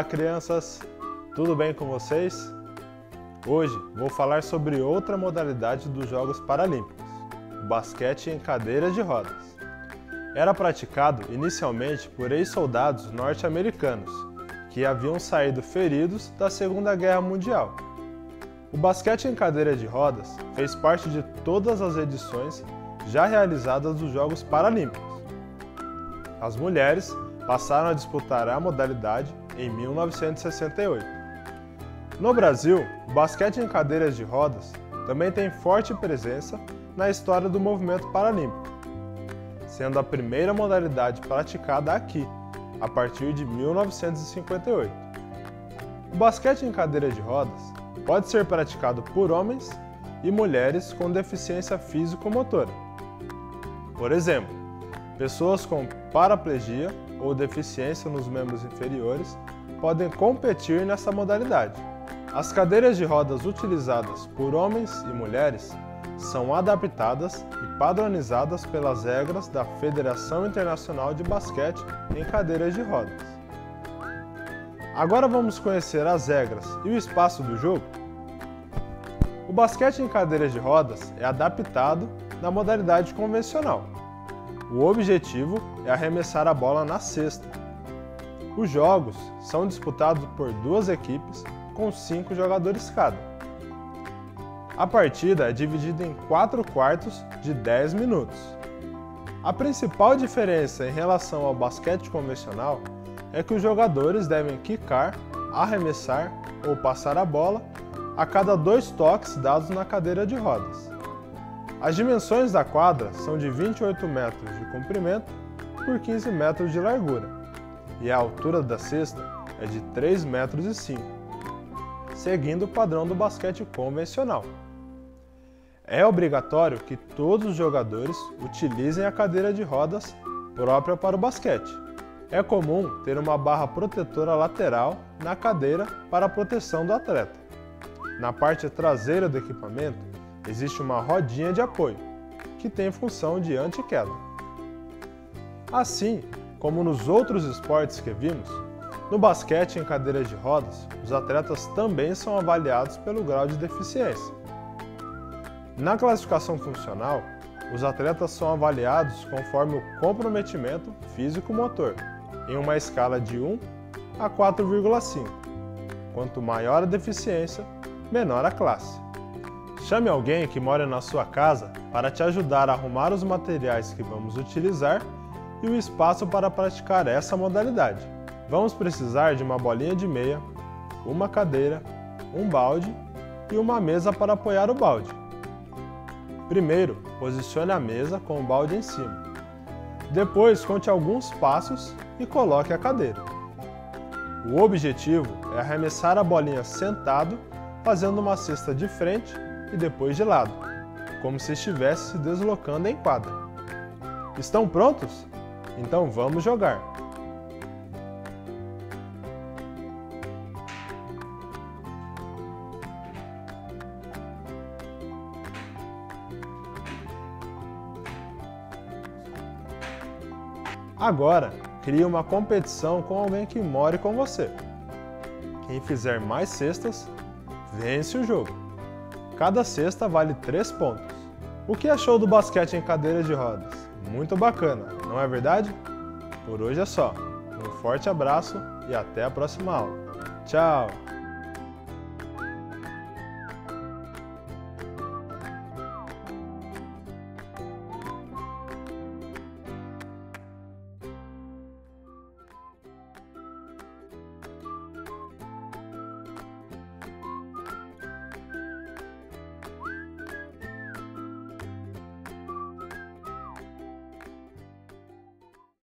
Olá, crianças! Tudo bem com vocês? Hoje vou falar sobre outra modalidade dos Jogos Paralímpicos, o basquete em cadeira de rodas. Era praticado inicialmente por ex-soldados norte-americanos que haviam saído feridos da Segunda Guerra Mundial. O basquete em cadeira de rodas fez parte de todas as edições já realizadas dos Jogos Paralímpicos. As mulheres passaram a disputar a modalidade em 1968. No Brasil, o basquete em cadeiras de rodas também tem forte presença na história do movimento paralímpico, sendo a primeira modalidade praticada aqui, a partir de 1958. O basquete em cadeira de rodas pode ser praticado por homens e mulheres com deficiência físico-motora. Por exemplo, pessoas com paraplegia ou deficiência nos membros inferiores podem competir nessa modalidade. As cadeiras de rodas utilizadas por homens e mulheres são adaptadas e padronizadas pelas regras da Federação Internacional de Basquete em Cadeiras de Rodas. Agora vamos conhecer as regras e o espaço do jogo? O basquete em cadeiras de rodas é adaptado na modalidade convencional, o objetivo é arremessar a bola na cesta. Os jogos são disputados por duas equipes com cinco jogadores cada. A partida é dividida em quatro quartos de 10 minutos. A principal diferença em relação ao basquete convencional é que os jogadores devem quicar, arremessar ou passar a bola a cada dois toques dados na cadeira de rodas. As dimensões da quadra são de 28 metros de comprimento por 15 metros de largura e a altura da cesta é de 3 metros 5, seguindo o padrão do basquete convencional. É obrigatório que todos os jogadores utilizem a cadeira de rodas própria para o basquete. É comum ter uma barra protetora lateral na cadeira para a proteção do atleta. Na parte traseira do equipamento existe uma rodinha de apoio, que tem função de anti-queda. Assim como nos outros esportes que vimos, no basquete em cadeiras de rodas, os atletas também são avaliados pelo grau de deficiência. Na classificação funcional, os atletas são avaliados conforme o comprometimento físico-motor, em uma escala de 1 a 4,5. Quanto maior a deficiência, menor a classe. Chame alguém que mora na sua casa para te ajudar a arrumar os materiais que vamos utilizar e o espaço para praticar essa modalidade. Vamos precisar de uma bolinha de meia, uma cadeira, um balde e uma mesa para apoiar o balde. Primeiro, posicione a mesa com o balde em cima. Depois, conte alguns passos e coloque a cadeira. O objetivo é arremessar a bolinha sentado, fazendo uma cesta de frente e depois de lado, como se estivesse se deslocando em quadra. Estão prontos? Então vamos jogar! Agora, crie uma competição com alguém que more com você. Quem fizer mais cestas, vence o jogo. Cada cesta vale 3 pontos. O que achou do basquete em cadeira de rodas? Muito bacana, não é verdade? Por hoje é só. Um forte abraço e até a próxima aula. Tchau!